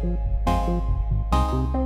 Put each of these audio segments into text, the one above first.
Música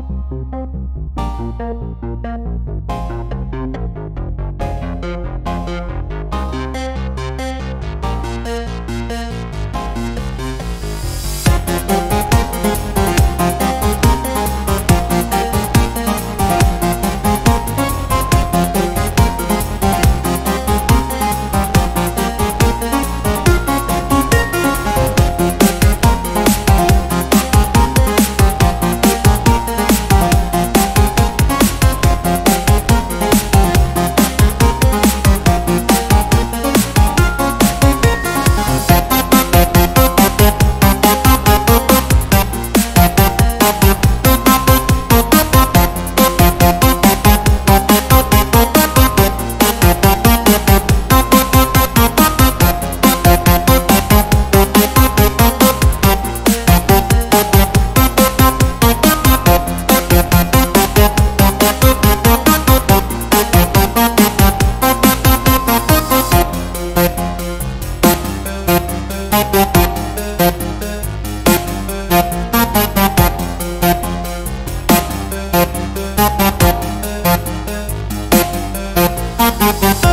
Música